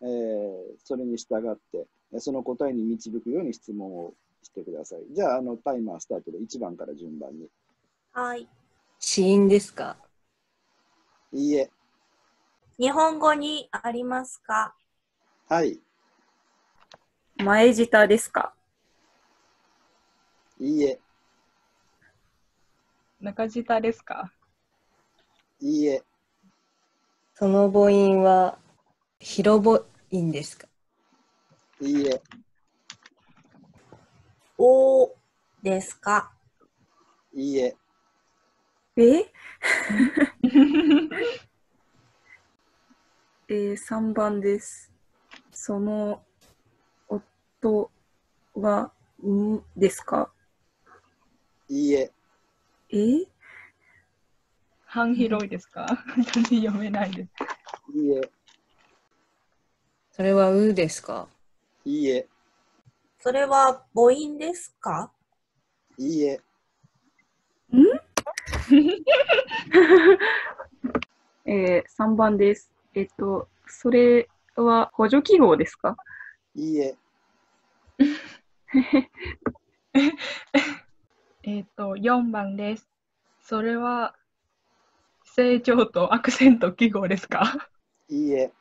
それに従って、えその答えに導くように質問をしてください。じゃあ、あのタイマースタートで1番から順番に。はい。死因ですか？いいえ、日本語にありますか？はい、前舌ですか？いいえ、中舌ですか？いいえ、その母音は広母音ですか？いいえ、おですか？いいえ、え？えー、3番です。その夫は、んですか？いいえ、え？ー半広いですか？読めないです。いいえ、それはうですか？いいえ、それは母音ですか？いいえ、えー、3番です。えっと、それは補助記号ですか？いいえ、えっ、と、4番です。それは、成長とアクセント記号ですか？いいえ、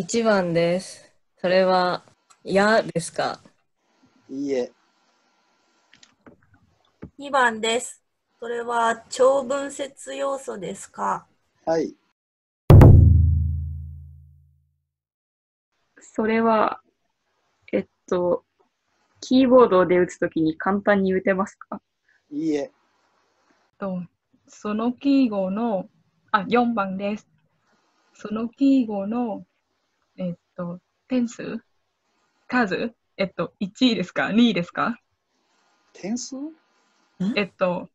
1番です。それは、やですか？いいえ、2番です。それは長文節要素ですか？はい、それは、えっと、キーボードで打つときに簡単に打てますか？いいえ、と、その記号の、あ、4番です。その記号の、えっと、点数？数？えっと、1位ですか ?2 位ですか？点数？え？っと、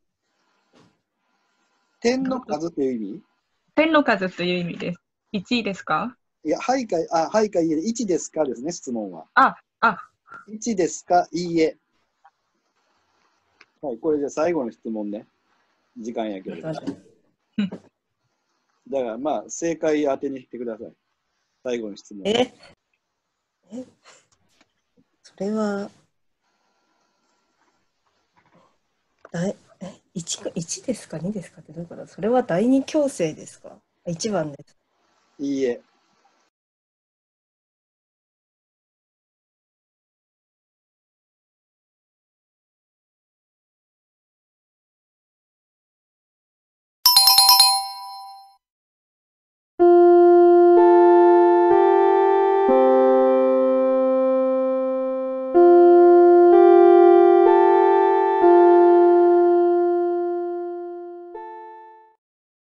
点の数という意味？点の数という意味です。1位ですか？いや、はいか、あ、はいかいいえで、1ですかですね、質問は。あ、あ、1ですかいいえ。はい、これじゃ最後の質問ね。時間やけど。だからまあ、正解当てにしてください。最後の質問。え？え？それは、だいえ？1, か1ですか？2ですか？ってどういうこと？それは第二強制ですか？1番です。いいえ。